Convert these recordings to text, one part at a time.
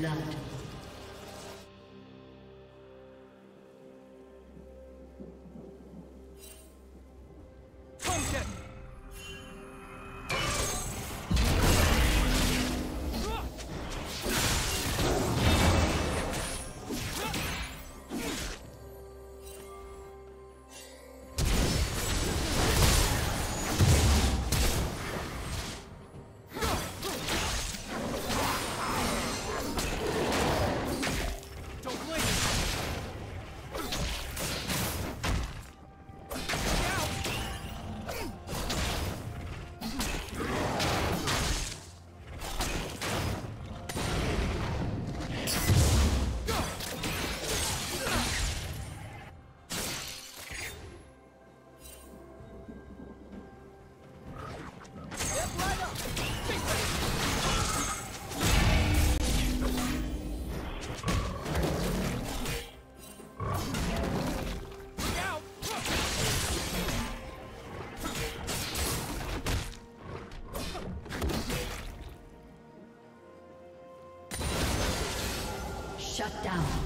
Blood. Shut down.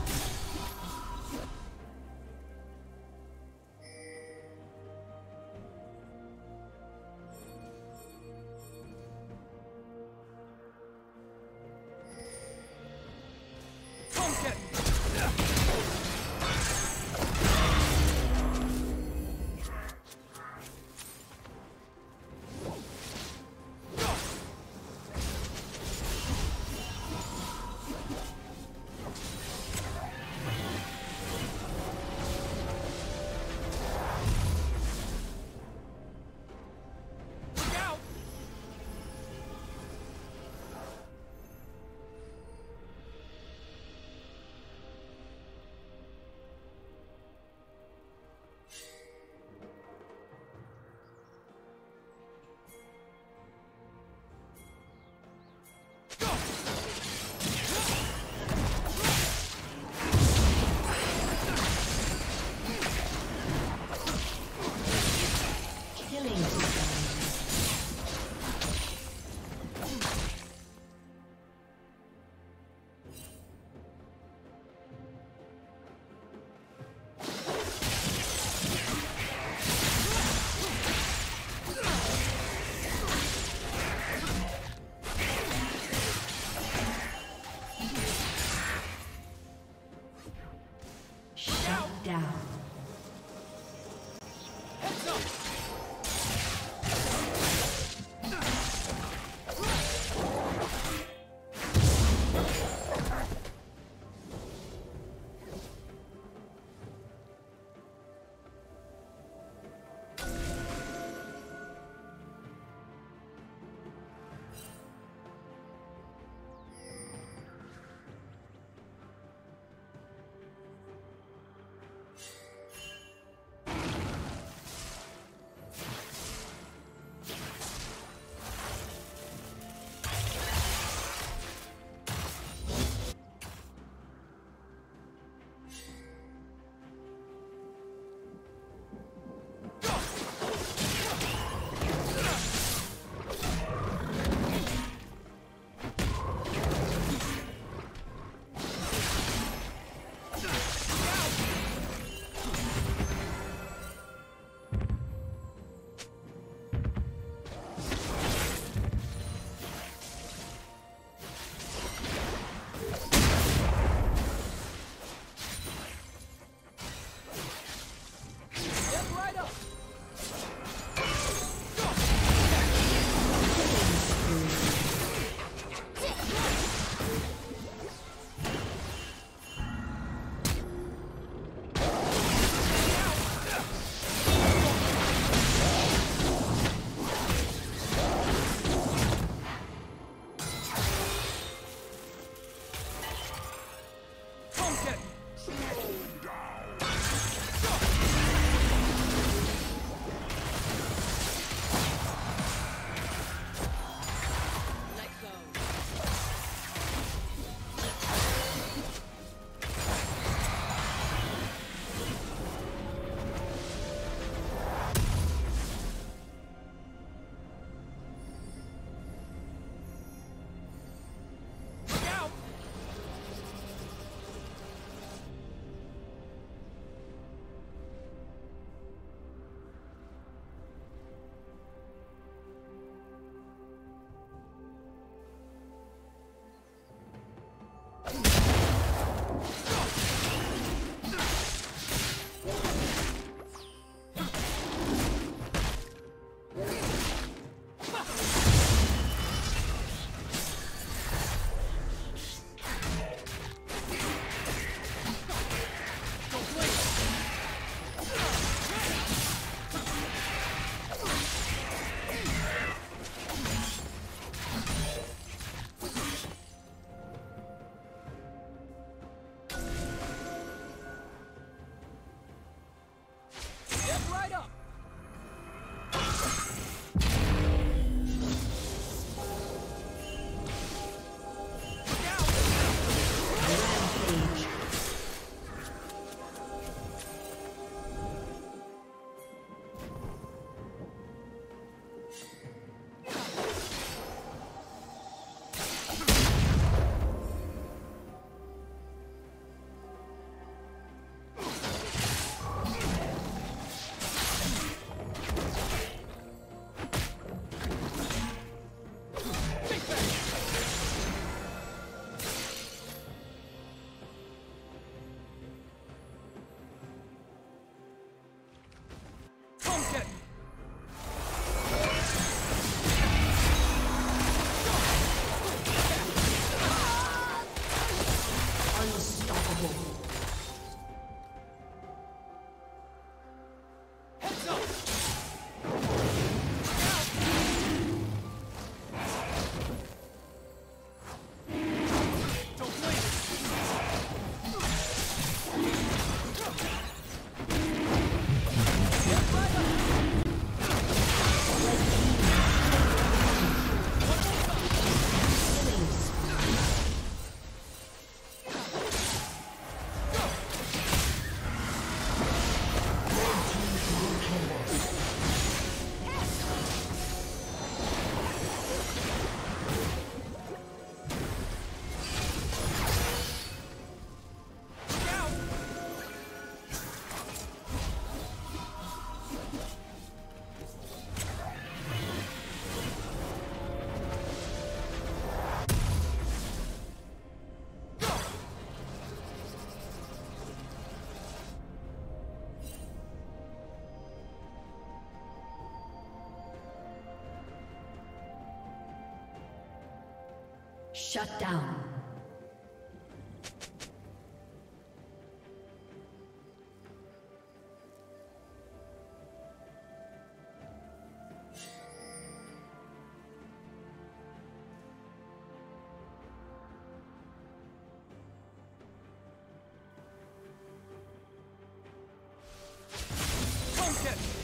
Shut down. Turret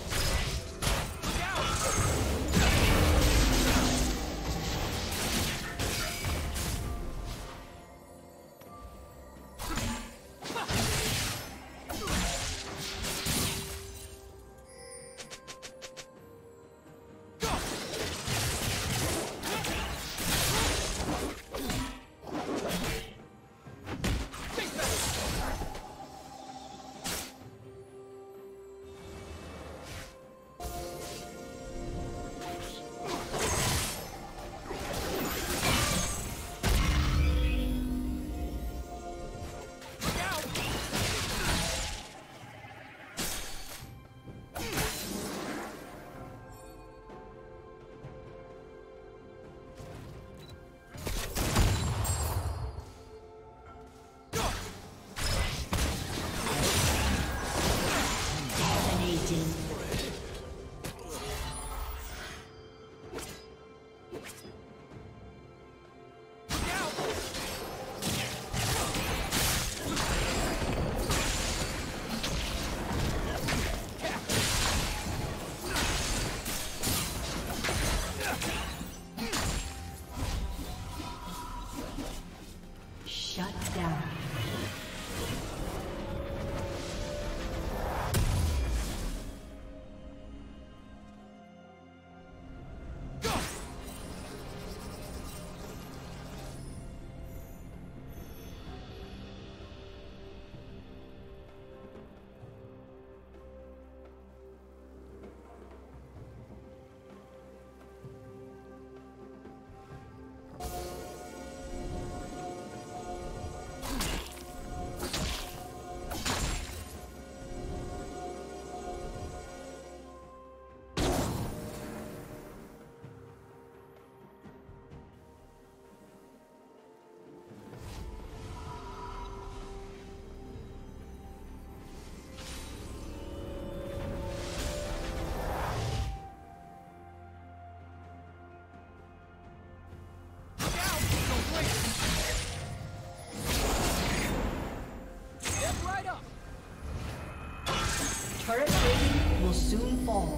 soon fall.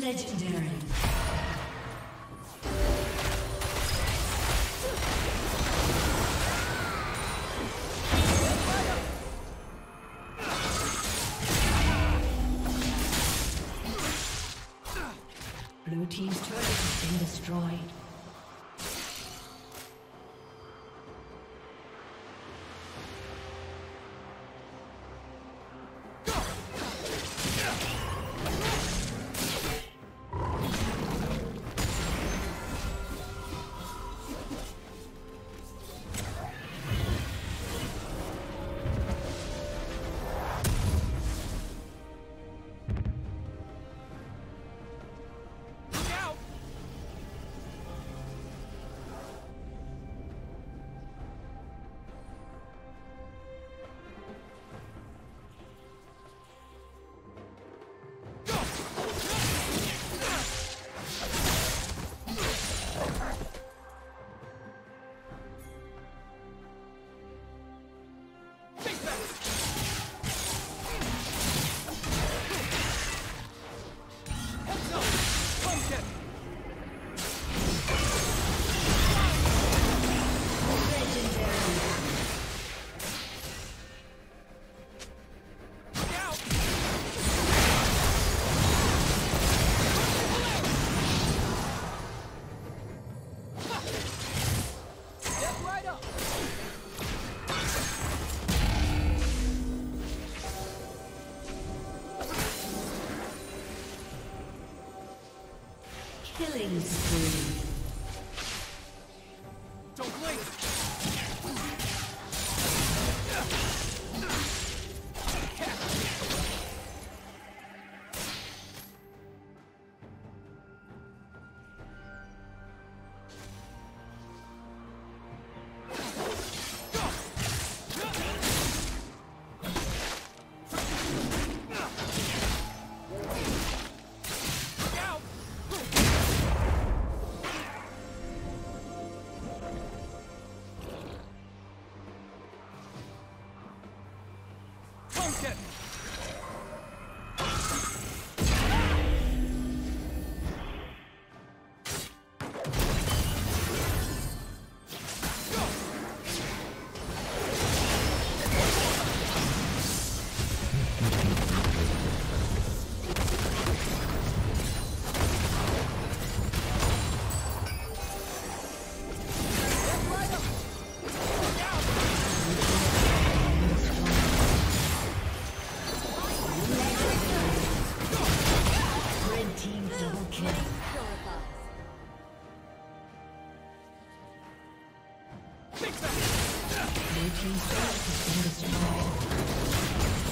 Legendary. Killing Fix that! Blue team's turret has been destroyed.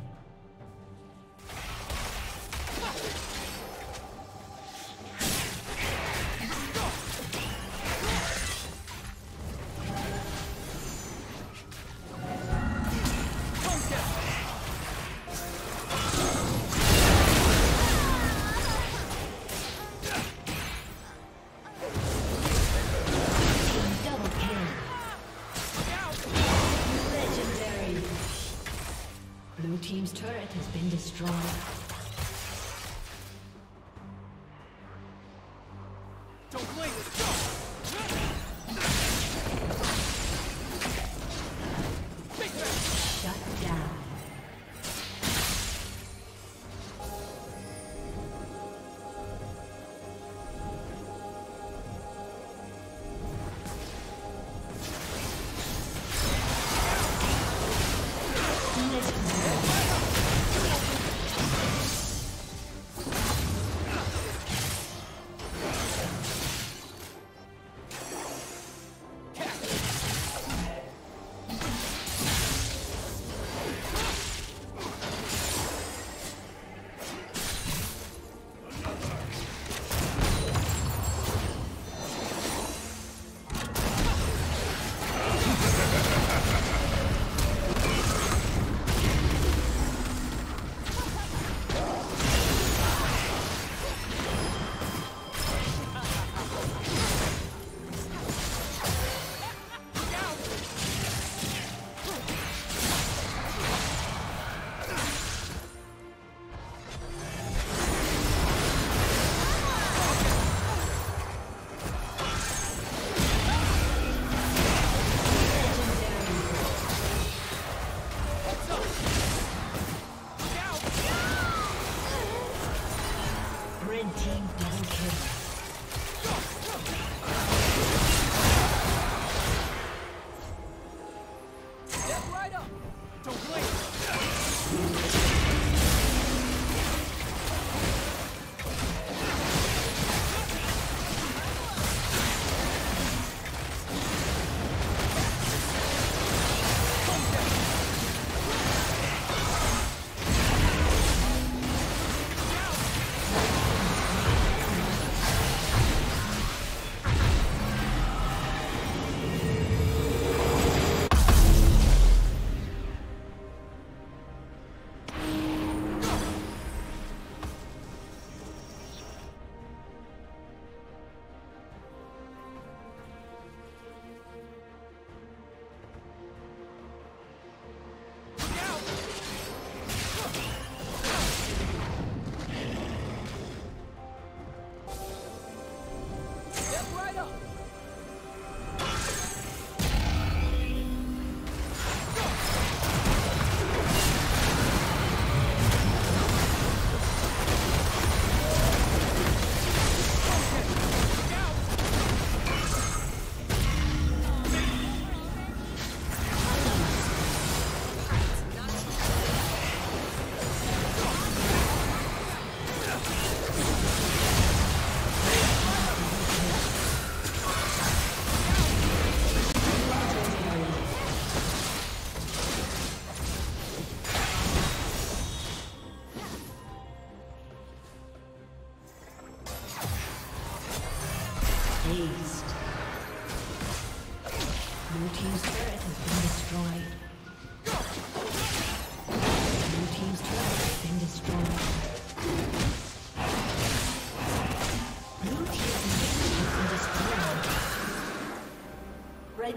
Aced.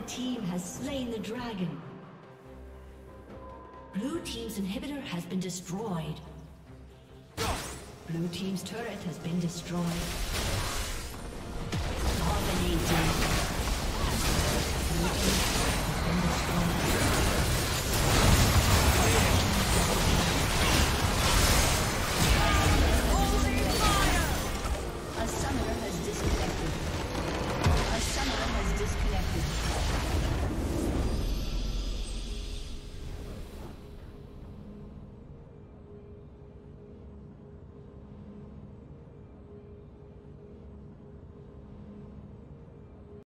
Team has slain the dragon. Blue Team's inhibitor has been destroyed. Blue Team's turret has been destroyed.